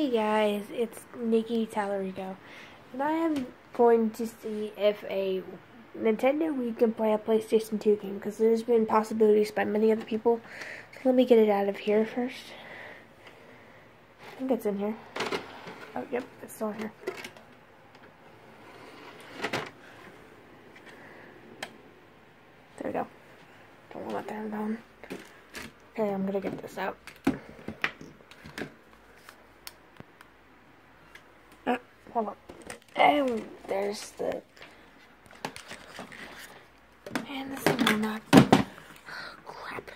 Hey guys, it's Nikki Talarico, and I am going to see if a Nintendo Wii can play a PlayStation 2 game, because there's been possibilities by many other people. So let me get it out of here first. I think it's in here. Oh, yep, it's still in here. There we go. Don't want that down. Okay, I'm gonna get this out. Hold on. And there's the. And this is not. crap.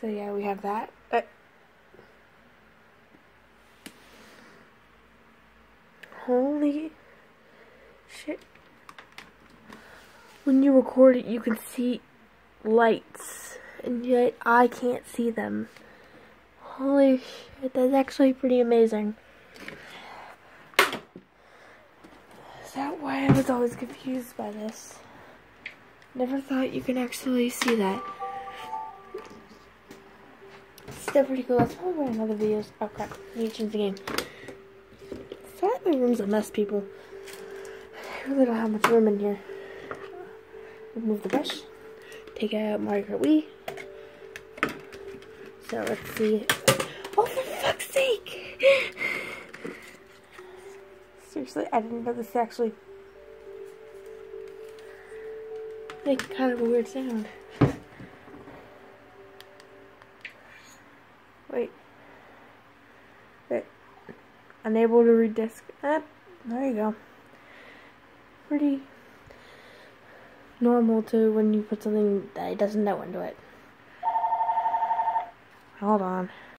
So yeah, we have that. Uh, holy shit. When you record it, you can see lights, and yet I can't see them. Holy shit, that's actually pretty amazing. Is that why I was always confused by this? Never thought you could actually see that. Still pretty cool. That's probably why another videos. Oh crap, I need to change the game. So my room's a mess, people. I really don't have much room in here. Remove the brush. Take out Mario Kart Wii. So let's see. Oh, for fuck's sake! Seriously, I didn't know this actually make kind of a weird sound. Wait. Wait. Unable to read disc. Ah, there you go. Pretty normal to when you put something that it doesn't know into it. Hold on.